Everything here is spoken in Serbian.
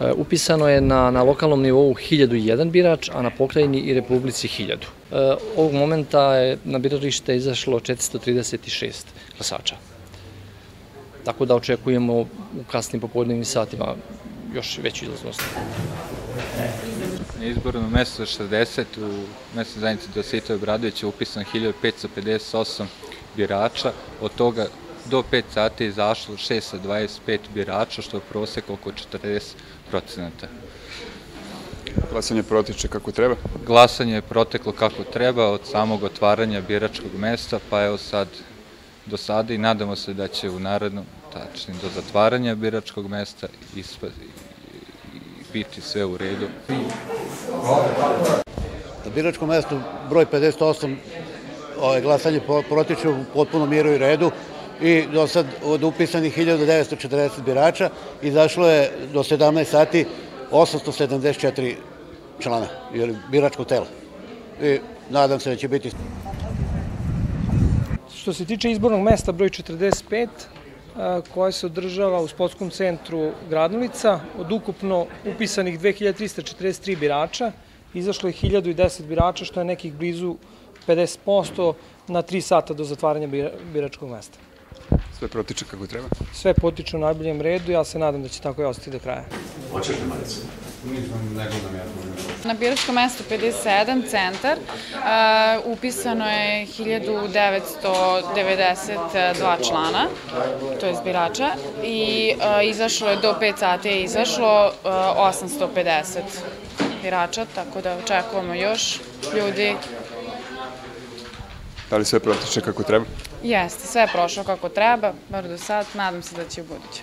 E, Upisano je na, na lokalnom nivou 1001 birač, a na pokrajini i republici 1000. E, Ovog momenta je na biralište izašlo 436 glasača. Tako da očekujemo u kasnim popodnevnim satima još veću izlaznost. Na izbornom mestu 60 u mesnoj zajednici Dositova Bradovića upisano 1558 birača, od toga do 5 sati je izašlo 625 birača, što je prosek oko 40 procenata. Glasanje protiče kako treba. Glasanje je proteklo kako treba od samog otvaranja biračkog mesta, pa evo sad do sada i nadamo se da će u narednom, tačnije do zatvaranja biračkog mesta ispa, biti sve u redu. Na biračkom mestu broj 58 ovaj, glasanje protiče u potpunom miru i redu i do sad od upisanih 1940 birača izašlo je do 17 sati 874 člana ili biračkog tela. I nadam se da će biti Što se tiče izbornog mesta broj 45, a, koje se održava u sportskom centru Gradnovica, od ukupno upisanih 2343 birača, izašlo je 1010 birača, što je nekih blizu 50% na 3 sata do zatvaranja bira- biračkog mesta. Sve protiče kako treba. Sve potiče u najboljem redu, ja se nadam da će tako i ostati do kraja. Na biračkom mestu 57, centar, uh, upisano je 1992 člana, to je birača, i uh, izašlo je do 5 sati je izašlo uh, 850 birača, tako da očekujemo još ljudi. Da li sve protiče kako treba? Jeste, sve je prošlo kako treba, bar do sad, nadam se da će u buduće.